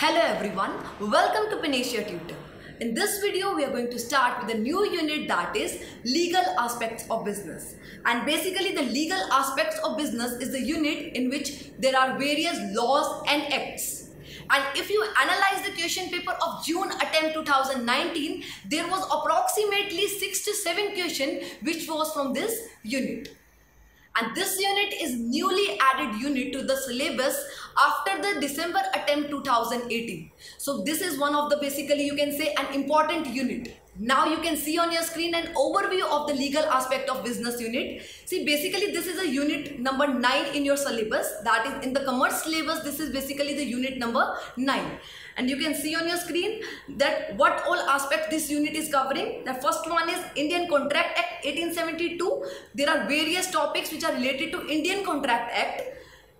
Hello everyone, welcome to Panacea Tutor. In this video, we are going to start with a new unit that is legal aspects of business. And basically the legal aspects of business is the unit in which there are various laws and acts. And if you analyze the question paper of June attempt 2019, there was approximately 6 to 7 question which was from this unit and this unit is newly added unit to the syllabus after the December attempt 2018. So this is one of the basically you can say an important unit. Now you can see on your screen an overview of the legal aspect of business unit. See basically this is a unit number 9 in your syllabus that is in the commerce syllabus this is basically the unit number 9 and you can see on your screen that what all aspects this unit is covering. The first one is Indian Contract Act 1872. There are various topics which are related to Indian Contract Act.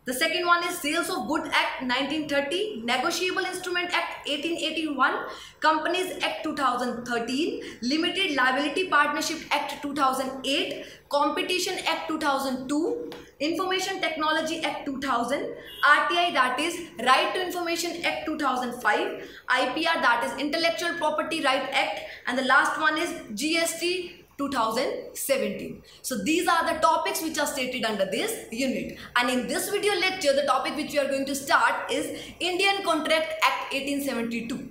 The second one is Sales of Good Act 1930, Negotiable Instrument Act 1881, Companies Act 2013, Limited Liability Partnership Act 2008, Competition Act 2002, Information Technology Act 2000, RTI that is Right to Information Act 2005, IPR that is Intellectual Property Right Act and the last one is GST 2017. So these are the topics which are stated under this unit. And in this video lecture, the topic which we are going to start is Indian Contract Act 1872.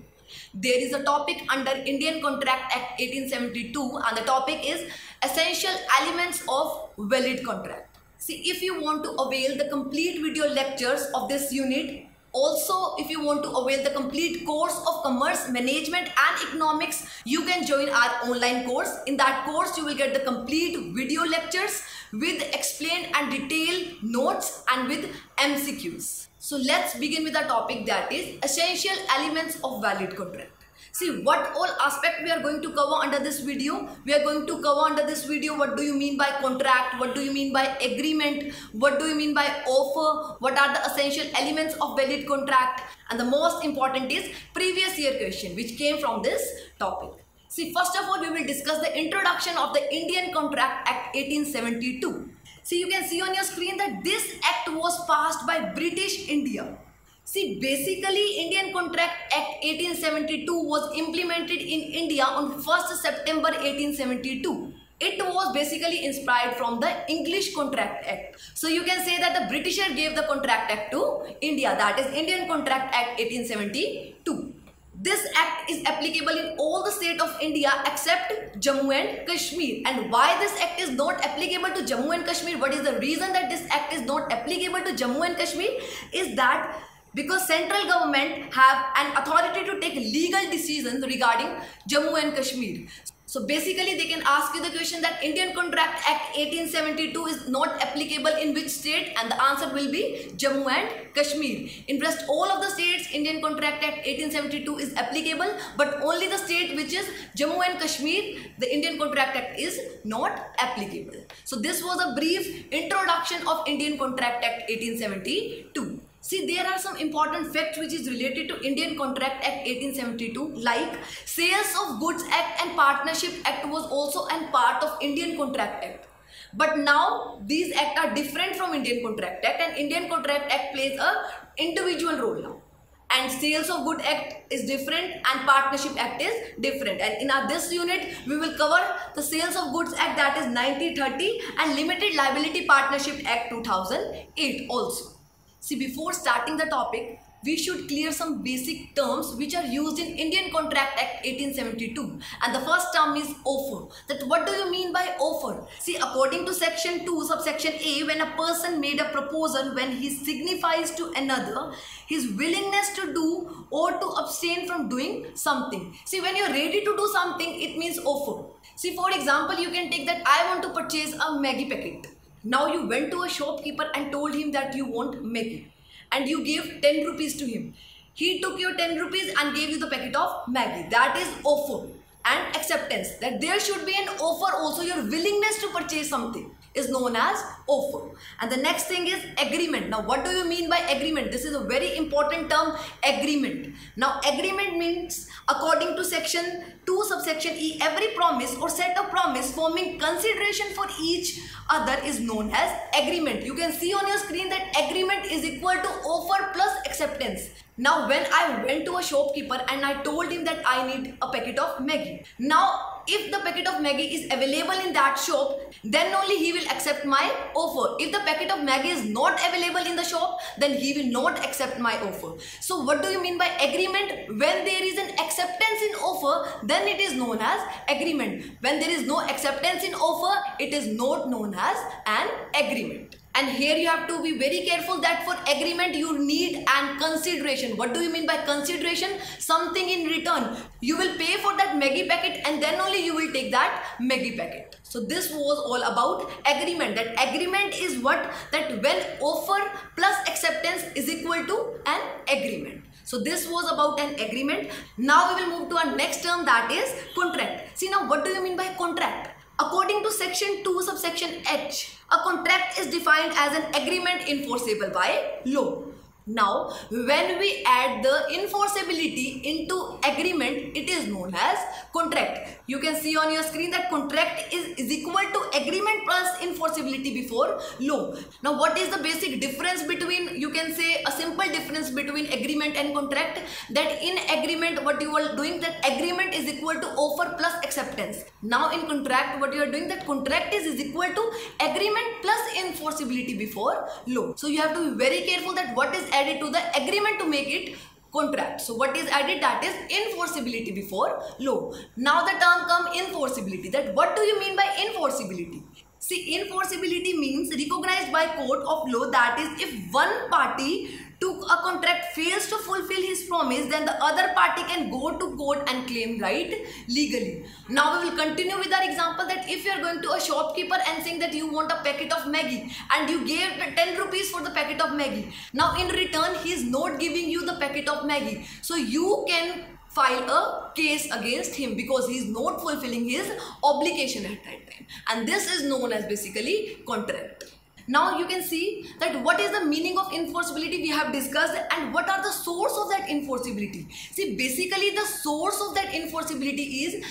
There is a topic under Indian Contract Act 1872 and the topic is essential elements of valid contract. See, if you want to avail the complete video lectures of this unit, also if you want to avail the complete course of commerce management and economics you can join our online course. In that course you will get the complete video lectures with explained and detailed notes and with mcqs so let's begin with the topic that is essential elements of valid contract See what all aspect we are going to cover under this video. We are going to cover under this video what do you mean by contract, what do you mean by agreement, what do you mean by offer, what are the essential elements of valid contract and the most important is previous year question which came from this topic. See first of all we will discuss the introduction of the Indian Contract Act 1872. See you can see on your screen that this act was passed by British India See, basically Indian Contract Act 1872 was implemented in India on 1st September 1872. It was basically inspired from the English Contract Act. So you can say that the Britisher gave the Contract Act to India. That is Indian Contract Act 1872. This act is applicable in all the state of India except Jammu and Kashmir. And why this act is not applicable to Jammu and Kashmir? What is the reason that this act is not applicable to Jammu and Kashmir? Is that because central government have an authority to take legal decisions regarding Jammu and Kashmir. So basically they can ask you the question that Indian Contract Act 1872 is not applicable in which state and the answer will be Jammu and Kashmir. In rest all of the states Indian Contract Act 1872 is applicable but only the state which is Jammu and Kashmir the Indian Contract Act is not applicable. So this was a brief introduction of Indian Contract Act 1872. See, there are some important facts which is related to Indian Contract Act 1872 like Sales of Goods Act and Partnership Act was also an part of Indian Contract Act. But now these acts are different from Indian Contract Act and Indian Contract Act plays a individual role now. And Sales of Good Act is different and Partnership Act is different. And in our this unit, we will cover the Sales of Goods Act that is 1930 and Limited Liability Partnership Act 2008 also. See, before starting the topic, we should clear some basic terms which are used in Indian Contract Act 1872 and the first term is offer. That what do you mean by offer? See according to section 2 subsection A when a person made a proposal when he signifies to another his willingness to do or to abstain from doing something. See when you're ready to do something it means offer. See for example you can take that I want to purchase a Maggi packet now you went to a shopkeeper and told him that you want Maggi and you gave 10 rupees to him. He took your 10 rupees and gave you the packet of Maggie. That is offer and acceptance that there should be an offer also your willingness to purchase something is known as offer. And the next thing is agreement. Now, what do you mean by agreement? This is a very important term, agreement. Now, agreement means according to section 2 subsection E, every promise or set of promise forming consideration for each other is known as agreement. You can see on your screen that agreement is equal to offer plus acceptance. Now when I went to a shopkeeper and I told him that I need a packet of Maggi. Now if the packet of Maggi is available in that shop, then only he will accept my offer. If the packet of Maggi is not available in the shop, then he will not accept my offer. So what do you mean by agreement? When there is an acceptance in offer, then it is known as agreement. When there is no acceptance in offer, it is not known as an agreement and here you have to be very careful that for agreement you need and consideration. What do you mean by consideration? Something in return. You will pay for that maggi packet and then only you will take that maggi packet. So this was all about agreement. That agreement is what? That when offer plus acceptance is equal to an agreement. So this was about an agreement. Now we will move to our next term that is contract. See now what do you mean by contract? According to section 2 subsection H, a contract is defined as an agreement enforceable by law. Now, when we add the enforceability into agreement, it is known as contract. You can see on your screen that contract is, is equal to agreement plus enforceability before law. Now, what is the basic difference between, you can say a simple difference between agreement and contract? That in agreement, what you are doing, that agreement is equal to offer plus acceptance. Now, in contract, what you are doing, that contract is, is equal to agreement plus enforceability before law. So, you have to be very careful that what is added to the agreement to make it contract. So what is added that is enforceability before law. Now the term come enforceability that what do you mean by enforceability? See enforceability means recognized by court of law that is if one party took a contract fails to fulfill his promise then the other party can go to court and claim right legally. Now we will continue with our example that if you are going to a shopkeeper and saying that you want a packet of maggi and you gave 10 rupees for the packet of maggi. Now in return he is not giving you the packet of maggi. So you can file a case against him because he is not fulfilling his obligation at that time. And this is known as basically contract now you can see that what is the meaning of enforceability we have discussed and what are the source of that enforceability. See basically the source of that enforceability is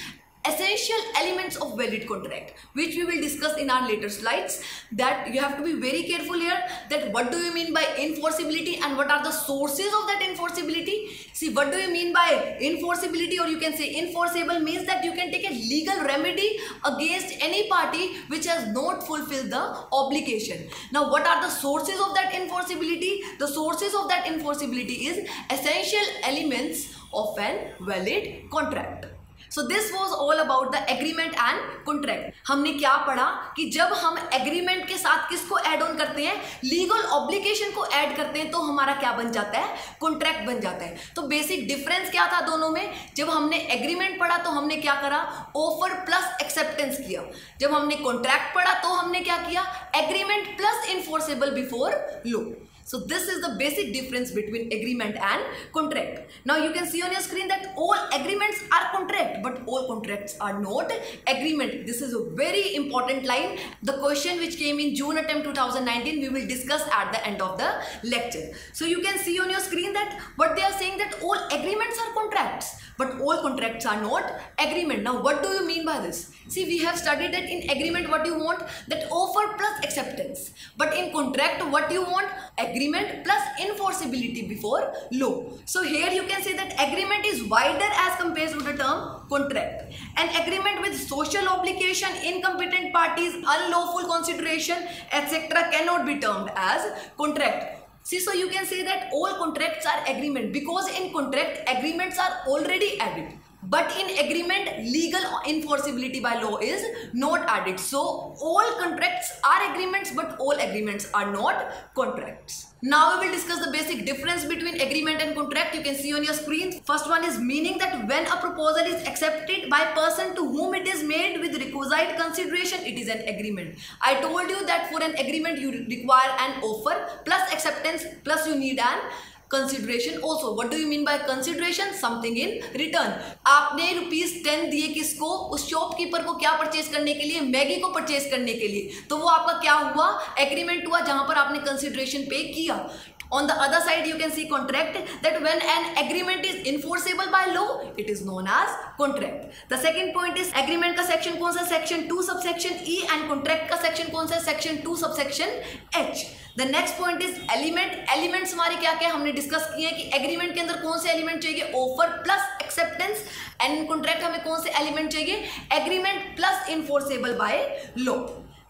essential elements of valid contract which we will discuss in our later slides. That you have to be very careful here that what do you mean by enforceability and what are the sources of that enforceability? See what do you mean by enforceability? Or you can say enforceable means that you can take a legal remedy against any party which has not fulfilled the obligation. Now what are the sources of that enforceability? The sources of that enforceability is essential elements of an valid contract so this was all about the agreement and contract हमने क्या पढ़ा कि जब हम agreement के साथ किसको add on करते हैं? लीगल ऑब्लिगेशन को ऐड करते हैं तो हमारा क्या बन जाता है? कॉन्ट्रैक्ट बन जाता है। तो बेसिक डिफरेंस क्या था दोनों में? जब हमने एग्रीमेंट पढ़ा तो हमने क्या करा? ऑफ़र प्लस एक्सेप्टेंस किया। जब हमने कॉन्ट्रैक्ट पढ़ा तो हमने क्या किया? Agreement plus enforceable before law So this is the basic difference between agreement and contract. Now you can see on your screen that all agreements are contract but all contracts are not agreement. This is a very important line. The question which came in June attempt 2019 we will discuss at the end of the lecture. So you can see on your screen that what they are saying that all agreements are contracts but all contracts are not agreement. Now what do you mean by this? See we have studied that in agreement what you want that offer plus acceptance but in contract what you want agreement plus enforceability before law. So here you can say that agreement is wider as compared to the term contract. An agreement with social obligation, incompetent parties, unlawful consideration, etc. cannot be termed as contract. See, so you can say that all contracts are agreement because in contract agreements are already added but in agreement legal enforceability by law is not added. So all contracts are agreements but all agreements are not contracts. Now we will discuss the basic difference between agreement and contract. You can see on your screen. First one is meaning that when a proposal is accepted by person to whom it is made with requisite consideration it is an agreement. I told you that for an agreement you require an offer plus acceptance plus you need an consideration also what do you mean by consideration something in return आपने rupees ten दिए किसको उस shopkeeper को क्या purchase करने के लिए Maggi को परचेज करने के लिए तो वो आपका क्या हुआ एग्रीमेंट हुआ जहाँ पर आपने कंसिडरेशन पे किया On the other side, you can see contract that when an agreement is enforceable by law, it is known as contract. The second point is agreement का section कौन सा section 2 subsection E and contract का section कौन सा section 2 subsection H. The next point is element elements हमारे क्या क्या हमने डिस्कस किए हैं कि एग्रीमेंट के अंदर कौन से एलिमेंट चाहिए? Offer plus acceptance and contract हमें कौन से एलिमेंट चाहिए? Agreement plus enforceable by law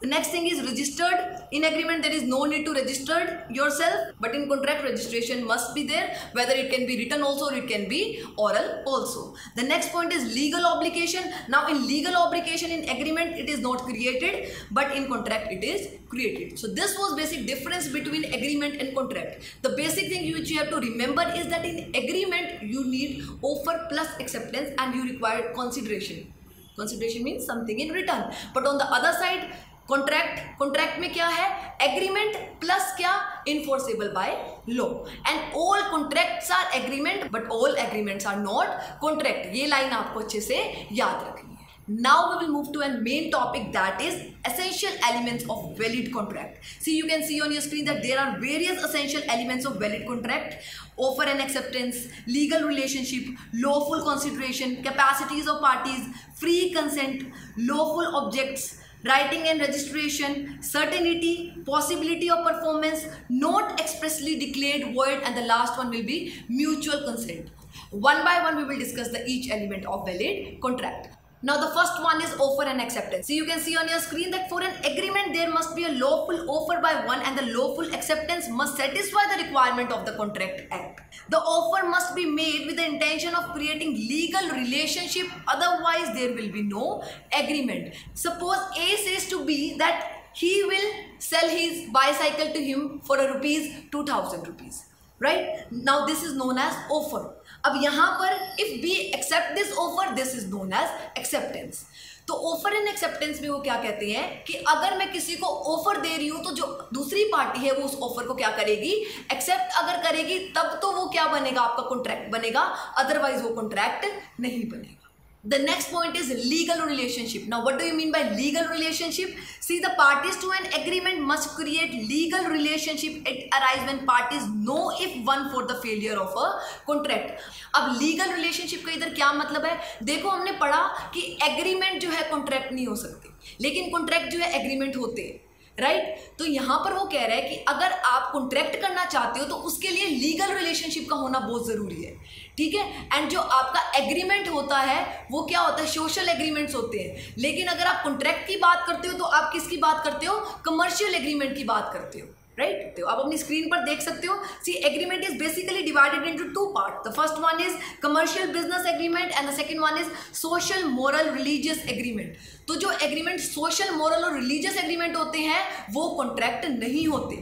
The next thing is registered. In agreement, there is no need to register yourself, but in contract, registration must be there, whether it can be written also or it can be oral also. The next point is legal obligation. Now, in legal obligation, in agreement, it is not created, but in contract, it is created. So, this was basic difference between agreement and contract. The basic thing which you have to remember is that in agreement, you need offer plus acceptance and you require consideration. Consideration means something in return. But on the other side, contract contract में क्या है? Agreement plus क्या? Enforceable by law and all contracts are agreement but all agreements are not contract ये line आपको अच्छे से याद रखनी है. Now we will move to an main topic that is essential elements of valid contract see you can see on your screen that there are various essential elements of valid contract offer and acceptance legal relationship lawful consideration capacities of parties free consent lawful objects writing and registration, certainty, possibility of performance, not expressly declared void and the last one will be mutual consent. One by one we will discuss the each element of valid contract. Now the first one is offer and acceptance. So you can see on your screen that for an agreement there must be a lawful offer by one and the lawful acceptance must satisfy the requirement of the contract act. The offer must be made with the intention of creating legal relationship otherwise there will be no agreement. Suppose A says to B that he will sell his bicycle to him for a rupees 2000 rupees. Right? Now this is known as offer. अब यहाँ पर if B accept this offer this is known as acceptance तो offer and acceptance में वो क्या कहते हैं कि अगर मैं किसी को ऑफ़र दे रही हूँ तो जो दूसरी पार्टी है, वो उस ऑफ़र को क्या करेगी? एक्सेप्ट अगर करेगी, तब तो वो क्या बनेगा? आपका कॉन्ट्रैक्ट बनेगा अदरवाइज़ वो कॉन्ट्रैक्ट नहीं बनेगा। The next point is legal relationship. Now, what do you mean by legal relationship? See, the parties to an agreement must create legal relationship. It arises when parties know if one for the failure of a contract. अब legal relationship का इधर क्या मतलब है देखो हमने पढ़ा कि agreement जो है contract नहीं हो सकती लेकिन contract जो है agreement होते हैं राइट right? तो यहाँ पर वो कह रहा है कि अगर आप कॉन्ट्रैक्ट करना चाहते हो तो उसके लिए लीगल रिलेशनशिप का होना बहुत ज़रूरी है। ठीक है? एंड जो आपका एग्रीमेंट होता है, वो क्या होता है? सोशल एग्रीमेंट्स होते हैं। लेकिन अगर आप कॉन्ट्रैक्ट की बात करते हो तो आप किसकी बात करते हो? कमर्शियल एग्रीमेंट की बात करते हो। Right right? तो आप अपनी स्क्रीन पर देख सकते हो। See agreement is basically divided into two part the first one is commercial business agreement and the second one is social moral religious agreement तो जो एग्रीमेंट सोशल मॉरल और रिलीजियस एग्रीमेंट होते हैं, वो कॉन्ट्रैक्ट नहीं होते।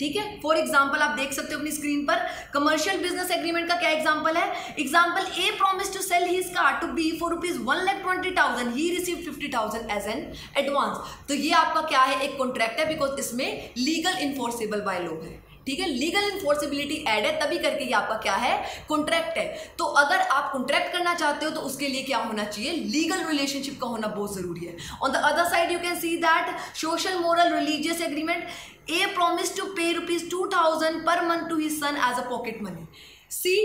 ठीक है? फॉर एग्ज़ाम्पल आप देख सकते हो अपनी स्क्रीन पर कमर्शियल बिज़नेस एग्रीमेंट का क्या एग्ज़ाम्पल है? Example A promise to sell his car to B for rupees one lakh twenty thousand he receive fifty thousand as an advance तो ये आपका क्या है? एक कॉन्ट्रैक्ट है बिकॉज़ इसमें लीगल इन्फोर्सेबल बाय लोग है। ठीक है लीगल इन्फोर्सिबिलिटी एड है तभी करके ये आपका क्या है? कॉन्ट्रैक्ट है। तो अगर आप कॉन्ट्रैक्ट करना चाहते हो तो उसके लिए क्या होना चाहिए? लीगल रिलेशनशिप का होना बहुत ज़रूरी है। On the other side you can see that social moral religious agreement A promise to pay rupees two thousand per month to his son as a pocket money see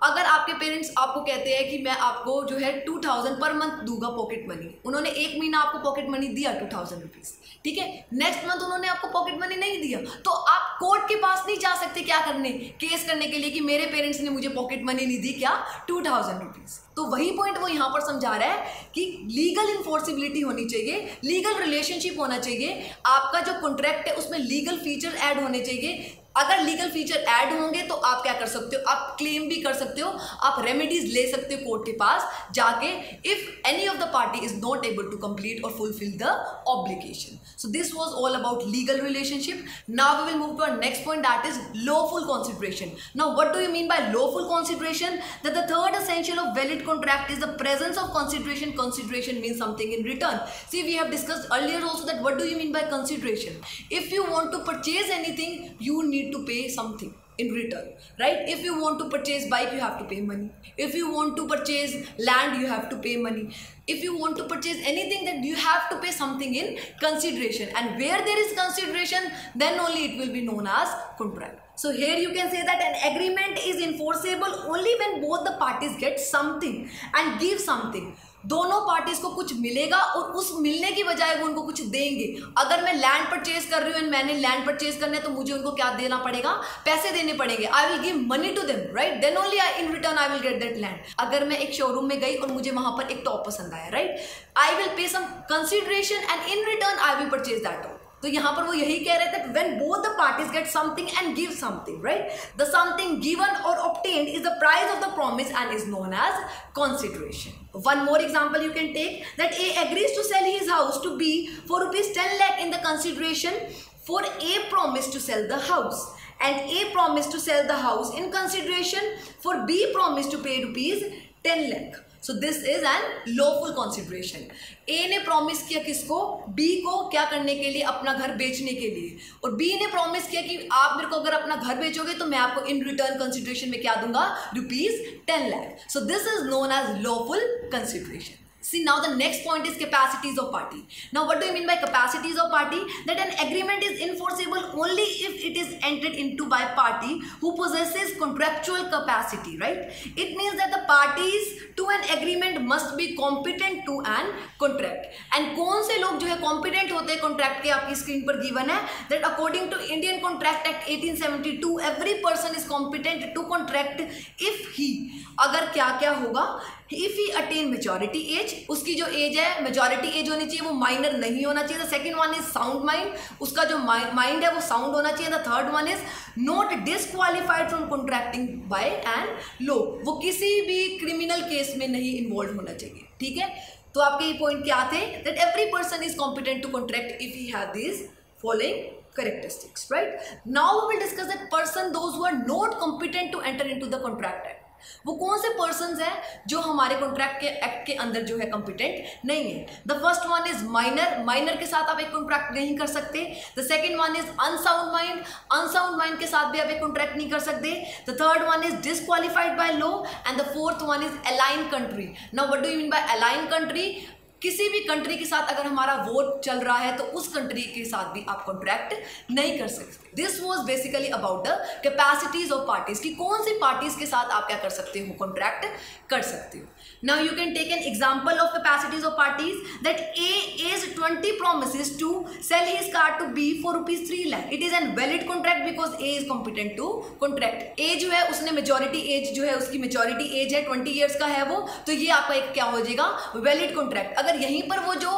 अगर आपके parents आपको कहते हैं कि मैं आपको जो है टू थाउज़ेंड पर मंथ दूँगा पॉकेट मनी उन्होंने एक महीना आपको पॉकेट मनी दिया टू थाउज़ेंड रुपीज़ ठीक है? नेक्स्ट मंथ उन्होंने आपको पॉकेट मनी नहीं दिया तो आप कोर्ट के पास नहीं जा सकते क्या करने केस करने के लिए कि मेरे पेरेंट्स ने मुझे पॉकेट मनी नहीं दी क्या? टू थाउज़ेंड रुपीज़ तो वही पॉइंट वो यहाँ पर समझा रहा है कि लीगल इन्फोर्सिबिलिटी होनी चाहिए लीगल रिलेशनशिप होना चाहिए, आपका जो कॉन्ट्रैक्ट है उसमें लीगल फीचर ऐड होने चाहिए अगर लीगल फीचर ऐड होंगे तो आप क्या कर सकते हो? आप क्लेम भी कर सकते हो, आप रेमेडीज ले सकते हो कोर्ट के पास, जाके if any of the party is not able to complete or fulfil the obligation so this was all about legal relationship now we will move to uh next point that is lawful consideration now what do you mean by lawful consideration the third essential of valid contract is the presence of consideration consideration mean something in return see we have discuss earlier also that what do you mean by consideration if you want to purchase anything you need need to pay something in return right? If you want to purchase bike you have to pay money. If you want to purchase land you have to pay money. If you want to purchase anything that you have to pay something in consideration. And where there is consideration then only it will be known as contract. So here you can say that an agreement is enforceable only when both the parties get something and give something दोनों parties को कुछ मिलेगा और उस मिलने की बजाय वो उनको कुछ देंगे। अगर मैं लैंड परचेज कर रही हूँ एंड मैंने लैंड परचेज करना है तो मुझे उनको क्या देना पड़ेगा? पैसे देने पड़ेंगे। I will give money to them right then only I in return I will get that land अगर मैं एक शोरूम में गई और मुझे वहाँ पर एक टॉप पसंद आया right I will pay some consideration and in return I will purchase that top तो यहाँ पर वो यही कह रहे थे when both the parties get something and give something right the something given or obtain is the price of the promise and is known as consideration one more example you can take that A agrees to sell his house to B for rupees ten lakh in the consideration for A promise to sell the house and A promise to sell the house in consideration for B promise to pay rupees ten lakh so this is an lawful consideration A ने promise किया किसको? B को क्या करने के लिए? अपना घर बेचने के लिए। और बी ने प्रॉमिस किया कि आप मेरे को अगर अपना घर बेचोगे तो मैं आपको इन रिटर्न कंसिडरेशन में क्या दूँगा? Rupees ten lakh so this is known as lawful consideration See now the next point is capacities of party. Now what do you mean by capacities of party? That an agreement is enforceable only if it is entered into by party who possesses contractual capacity, right? It means that the parties to an agreement must be competent to an contract. And कौन से लोग जो है competent होते हैं contract के आपकी screen पर given है that according to Indian Contract Act 1872 every person is competent to contract if he अगर क्या क्या होगा if he attain majority age उसकी जो एज है मेजोरिटी एज होनी चाहिए, वो माइनर नहीं होना चाहिए। The second one is sound mind उसका जो माइंड है, वो साउंड होना चाहिए। The third one is not disqualified from contracting by and law वो किसी भी क्रिमिनल केस में नहीं इन्वॉल्व होना चाहिए। ठीक है? तो आपके ये पॉइंट क्या थे? That every person is competent to contract if he have this following characteristics, right? Now we will discuss that person, those who are not competent to enter into the contract act. वो कौन से person है जो हमारे contract के act के अंदर जो है कॉम्पिटेंट नहीं है? The first one is minor minor के साथ आप एक कॉन्ट्रैक्ट नहीं कर सकते. The second one is unsound mind unsound mind के साथ भी आप एक कॉन्ट्रैक्ट नहीं कर सकते. The third one is disqualified by law and the fourth one is alien country now what do you mean by alien country किसी भी कंट्री के साथ अगर हमारा वोट चल रहा है तो उस कंट्री के साथ भी आप कॉन्ट्रैक्ट नहीं कर सकते। This was basically about the capacities of parties कि कौन सी पार्टीज़ के साथ आप क्या कर सकते हो कॉन्ट्रैक्ट कर सकते हो। Now you can take an example of capacities of parties that A is twenty promise to sell his car to B for rupees three lakh it is an valid contract because A is competent to contract A जो है, उसने majority age जो है, उसकी majority age है twenty years का है वो तो ये आपका एक क्या हो जाएगा? वैलिड कॉन्ट्रैक्ट अगर यहीं पर वो जो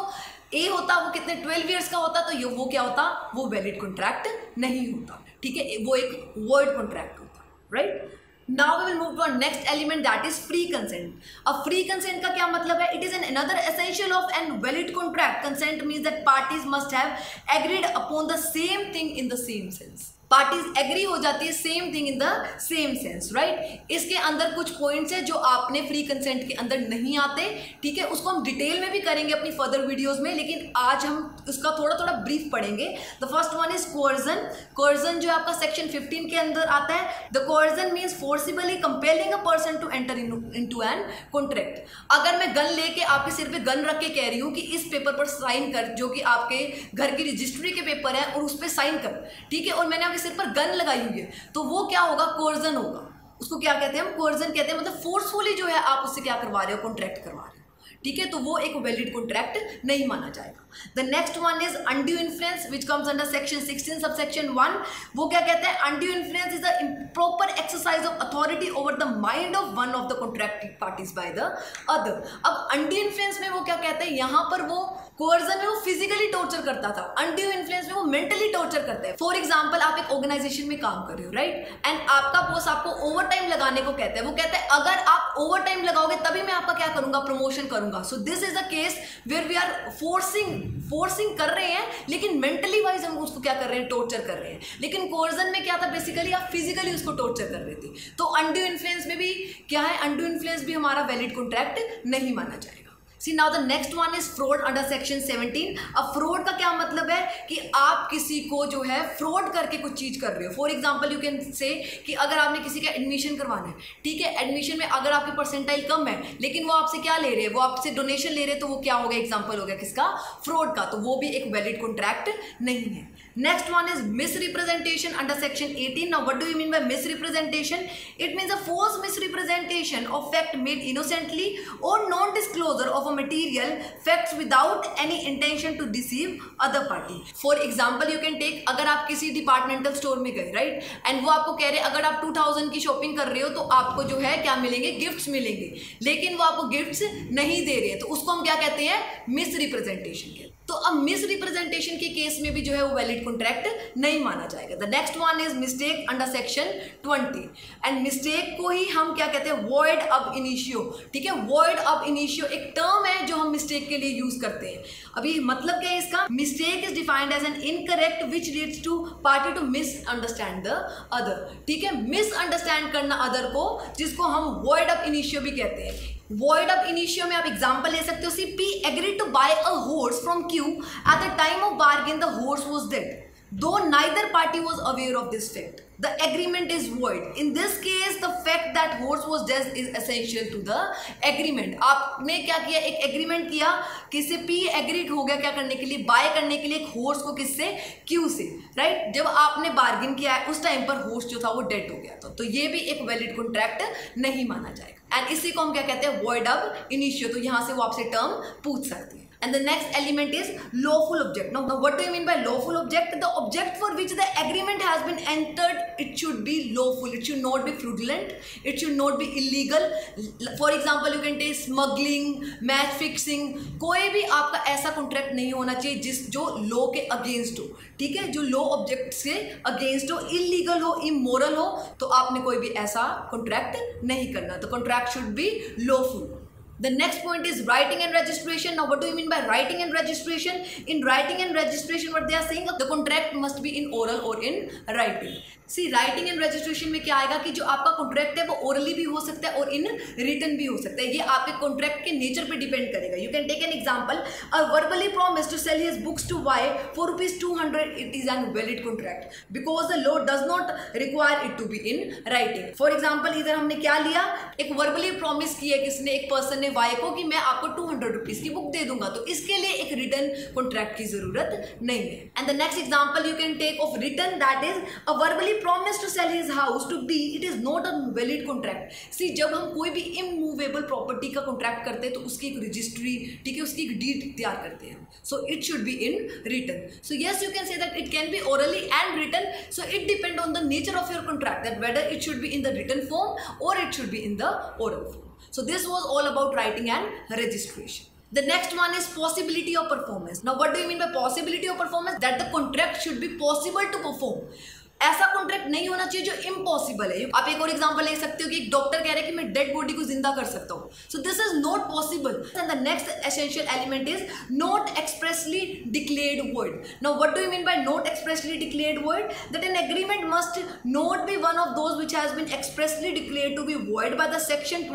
ए होता, वो कितने ट्वेल्व ईयर्स का होता तो ये वो क्या होता? वो वैलिड कॉन्ट्रैक्ट नहीं होता। ठीक है? वो एक वर्ड कॉन्ट्रैक्ट होता। Right now we will move to next element that is free consent अब फ्री कंसेंट का क्या मतलब है? It is an another essential of an valid contract consent means that parties must have agreed upon the same thing in the same sense parties agree हो जाती है same thing in the same sense right इसके अंदर कुछ points है जो आपने free consent के अंदर नहीं आते, ठीक है? उसको हम डिटेल में भी करेंगे अपनी फर्दर वीडियोस में, लेकिन आज हम उसका थोड़ा थोड़ा ब्रीफ पढ़ेंगे। The first one is coercion coercion जो आपका सेक्शन 15 के अंदर आता है। The coercion means forcibly compelling a person to enter into an contract अगर मैं गन लेके आपके सिर पर गन रख के कह रही हूँ कि इस पेपर पर साइन कर, जो कि आपके घर की रजिस्ट्री के पेपर है, और उस पर साइन कर, ठीक है? और मैंने आपके सिर पर गन लगाई हुई है। तो वो क्या होगा? कोर्जन होगा। उसको क्या कहते हैं हम? कोर्जन कहते हैं मतलब फोर्सफुली जो है आप उससे क्या करवा रहे हो? कॉन्ट्रैक्ट करवा रहे हो। ठीक है? तो वो एक वैलिड कॉन्ट्रैक्ट नहीं माना जाएगा। The next one is undue influence which comes under section 16 subsection one वो क्या कहते हैं? Undue influence is the proper exercise of authority over the mind of one of the contracting parties by the other अब undue influence में वो क्या कहते हैं? यहाँ पर वो कोर्जन में वो फिजिकली टॉर्चर करता था। अनड्यू इन्फ्लुएंस में वो मेंटली टॉर्चर करता है। फॉर एग्ज़ाम्पल आप एक ऑर्गेनाइजेशन में काम कर रहे हो राइट एंड आपका बॉस आपको ओवर टाइम लगाने को कहता है। वो कहता है, अगर आप ओवर टाइम लगाओगे, तभी मैं आपका क्या करूँगा? प्रमोशन करूँगा। So this is a case where we are forcing forcing कर रहे हैं, लेकिन मेंटली वाइज हम उसको क्या कर रहे हैं? टॉर्चर कर रहे हैं। लेकिन कोर्जन में क्या था? बेसिकली आप फिजिकली उसको टॉर्चर कर रहे थे। तो अंडू इन्फ्लुएंस में भी क्या है? अंडू इन्फ्लुएंस भी हमारा वैलिड कॉन्ट्रैक्ट नहीं माना जाएगा। See now the next one is fraud under section 17 अब फ्रॉड का क्या मतलब है कि आप किसी को जो है फ्रॉड करके कुछ चीज़ कर रहे हो। For example you can say कि अगर आपने किसी का एडमिशन करवाना है, ठीक है? एडमिशन में अगर आपकी परसेंटाइल कम है, लेकिन वो आपसे क्या ले रहे हैं? वो आपसे डोनेशन ले रहे हैं तो वो क्या हो गया? एग्ज़ाम्पल हो गया किसका? फ्रॉड का। तो वो भी एक वैलिड कॉन्ट्रैक्ट नहीं है। Next one is misrepresentation under section 18. Now what do you mean by misrepresentation? It means a false misrepresentation of fact made innocently or non-disclosure of a material facts without any intention to deceive other party. For example, you can take अगर आप किसी departmental store में गए right and वो आपको कह रहे हैं अगर आप 2000 की शॉपिंग कर रहे हो तो आपको जो है क्या मिलेंगे गिफ्ट्स मिलेंगे लेकिन वो आपको गिफ्ट्स नहीं दे रहे हैं तो उसको हम क्या कहते हैं मिस कहते हैं तो अब मिस रिप्रेजेंटेशन के केस में भी जो है वो वैलिड कॉन्ट्रैक्ट नहीं माना जाएगा। The next one is mistake under section twenty and mistake को ही हम क्या कहते हैं? वॉइड अब इनिशियो ठीक है? वॉइड अब इनिशियो एक टर्म है जो हम मिस्टेक के लिए यूज़ करते हैं। अभी मतलब क्या है इसका? Mistake is defined as an incorrect which leads to party to misunderstand the other ठीक है? मिस अंडरस्टैंड करना अदर को, जिसको हम वॉइड अप इनिशियो भी कहते हैं। Void of initio में आप एग्ज़ाम्पल ले सकते हो। See P agree to buy a horse from Q at the time of bargain the horse was dead though neither party was aware of this fact. The agreement is void. In this case, the fact that horse was dead is essential to the agreement. आपने क्या किया? एक agreement किया किससे P agreed हो गया क्या करने के लिए? बाय करने के लिए एक हॉर्स को किससे? क्यू से राइट जब आपने बार्गिन किया है, उस टाइम पर हॉर्स जो था वो डेड हो गया। था तो ये भी एक वैलिड कॉन्ट्रैक्ट नहीं माना जाएगा। एंड इसी को हम क्या कहते हैं? वॉइड अब इनिशियो तो यहाँ से वो आपसे टर्म पूछ सकती है। And the next element is lawful object now, now what do you mean by lawful object the object for which the agreement has been entered it should be lawful it should not be fraudulent it should not be illegal for example you can take smuggling match fixing कोई भी आपका ऐसा contract नहीं होना चाहिए जिस जो law के अगेंस्ट हो ठीक है जो लॉ ऑब्जेक्ट से अगेंस्ट हो इलीगल हो इमोरल हो तो आपने कोई भी ऐसा कॉन्ट्रैक्ट नहीं करना तो contract should be lawful The next point is writing and registration. Now, what do you mean by writing and registration? In writing and registration, what they are saying, the contract must be in oral or in writing. See writing and registration में क्या आएगा कि जो आपका contract है वो orally भी हो सकता है और इन रिटर्न भी हो सकता है ये आपके कॉन्ट्रैक्ट के नेचर पे डिपेंड करेगा you can take an example A verbally promise to sell his books to Y for rupees two hundred it is an valid contract because the law does not require it to be in writing for example इधर हमने क्या लिया एक verbally promise की है किसने एक person ने अपने वाइफ को कि मैं आपको टू हंड्रेड रुपीज़ की बुक दे दूँगा। तो इसके लिए एक रिटर्न कॉन्ट्रैक्ट की ज़रूरत नहीं है। And the next example you can take of written that is a verbally promise to sell his house to be it is not a valid contract see जब हम कोई भी इमूवेबल प्रॉपर्टी का contract करते हैं तो उसकी एक रजिस्ट्री ठीक है, उसकी एक डीड तैयार करते हैं so it should be in written so yes you can say that it can be orally and written so it depends on the nature of your contract that whether it should be in the written form और it should be in the oral form so this was all about writing and registration. The next one is possibility of performance. Now what do you mean by possibility of performance? That the contract should be possible to perform ऐसा contract नहीं होना चाहिए जो impossible है। आप एक और example ले सकते हो कि एक डॉक्टर कह रहे हैं कि मैं डेड बॉडी को ज़िंदा कर सकता हूँ। So this is not possible and the next essential element is not expressly declared void now what do you mean by not expressly declared void that an agreement must not be one of those which has been expressly declare to be void by the section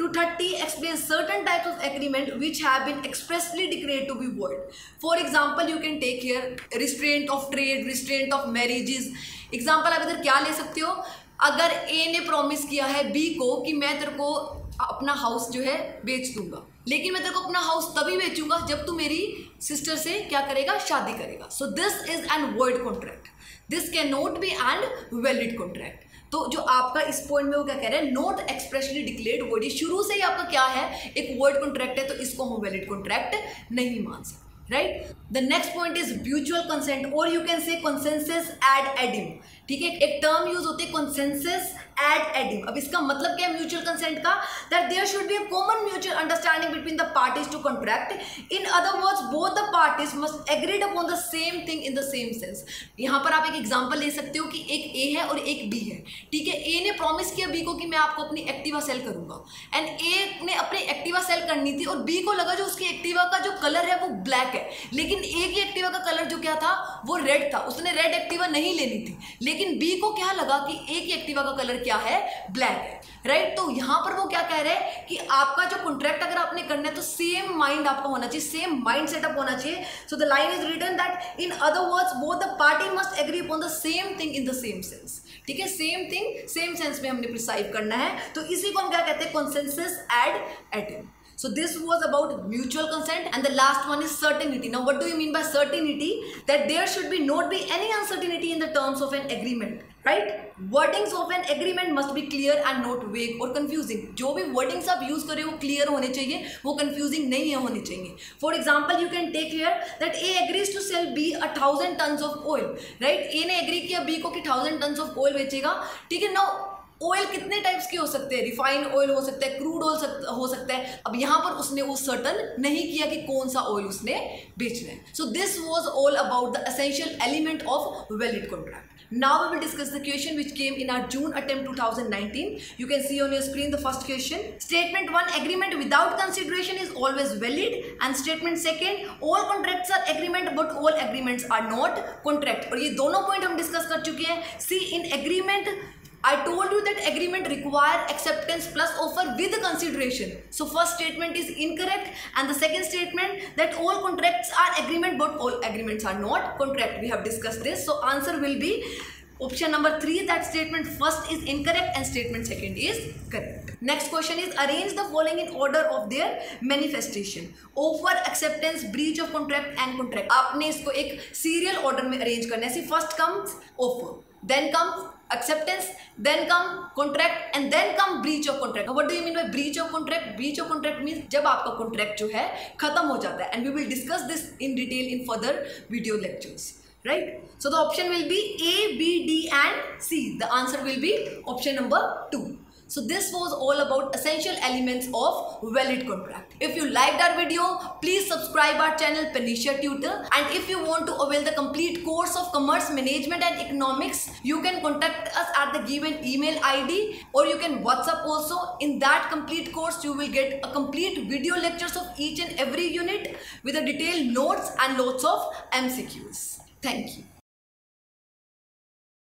24 230 explains certain types of agreement which have been expressly declared to be void. For example, you can take here restraint of trade, restraint of marriages. Example आप इधर क्या ले सकते हो अगर A ने promise किया है बी को कि मैं तेरे को अपना हाउस जो है बेच दूँगा लेकिन मैं तेरे को अपना हाउस तभी बेचूँगा जब तू मेरी सिस्टर से क्या करेगा शादी करेगा so this is an void contract this can not be and valid contract तो जो आपका इस पॉइंट में वो क्या कह रहे हैं? नॉट एक्सप्रेसली डिक्लेयर्ड वर्ड ये शुरू से ही आपका क्या है? एक वर्ड कॉन्ट्रैक्ट है तो इसको हम वैलिड कॉन्ट्रैक्ट नहीं मान सकते right the next point is mutual consent और you can say consensus ad idem ठीक है? एक टर्म यूज़ होती है कंसेंसस एड एडिंग अब इसका मतलब क्या है म्यूचुअल कंसेंट का? That there should be a common mutual understanding between the parties to contract in other words both the parties must agreed upon the same thing in the same sense यहाँ पर आप एक example ले सकते हो कि एक ए है और एक बी है। ठीक है? ए ने प्रॉमिस किया बी को कि मैं आपको अपनी एक्टिवा सेल करूँगा। एंड ए ने अपनी एक्टिवा सेल करनी थी और बी को लगा जो उसकी एक्टिवा का जो कलर है वो ब्लैक है। लेकिन ए की एक्टिवा का कलर जो क्या था? वो रेड था। उसने रेड एक्टिवा नहीं लेनी थी। लेकिन बी को क्या लगा कि ए की एक्टिवा का कलर क्या है? ब्लैक है राइट तो यहाँ पर वो क्या कह रहे हैं कि आपका जो कॉन्ट्रैक्ट अगर आपने करना है तो सेम माइंड आपका होना चाहिए सेम माइंड सेटअप होना चाहिए। So the line is written that in other words both the party must agree upon the same thing in the same sense ठीक है? सेम थिंग सेम सेंस में हमने perceive करना है। तो इसी को हम क्या कहते हैं? Consensus ad idem So this was about mutual consent and the last one is certainty. Now what do you mean by certainty? That there should be not be any uncertainty in the terms of an agreement. Right wordings of an agreement must be clear and not vague और confusing जो भी wordings आप use करें वो clear होने चाहिए वो confusing नहीं होने चाहिए for example you can take care that A agrees to sell B a thousand ton of oil right A ने एग्री किया बी को कि थाउजेंड टन ऑफ ऑयल बेचेगा ठीक है ना ऑयल कितने टाइप्स के हो सकते हैं रिफाइंड ऑयल हो सकता है क्रूड ऑयल हो सकता है अब यहाँ पर उसने वो सर्टन नहीं किया कि कौन सा ऑयल उसने बेचना है so this was all about the essential element of valid contract Now we will discuss the question which came in our June attempt 2019. You can see on your screen the first question. Statement 1 agreement without consideration is always valid and statement second all contracts are agreement but all agreements are not contract. और ये दोनों point हम discuss कर चुके हैं. See in agreement I told you that agreement require acceptance plus offer with consideration. So first statement is incorrect and the second statement that all contracts are agreement but all agreements are not contract. We have discussed this. So answer will be option number 3 that statement first is incorrect and statement second is correct. Next question is arrange the following in order of their manifestation. Offer, acceptance, breach of contract and contract. आपने इसको एक serial order में arrange करना है. See first comes offer, then comes acceptance then come contract and then come breach of contract what do you mean by breach of contract breach of contract means जब आपका contract जो है खत्म हो जाता है and we will discuss this in detail in further video lectures right so the option will be a b d and c the answer will be option number 2 So this was all about essential elements of valid contract. If you liked our video, please subscribe our channel Panisha Tutor. And if you want to avail the complete course of Commerce Management and Economics, you can contact us at the given email ID or you can WhatsApp also. In that complete course, you will get a complete video lectures of each and every unit with a detailed notes and lots of MCQs. Thank you.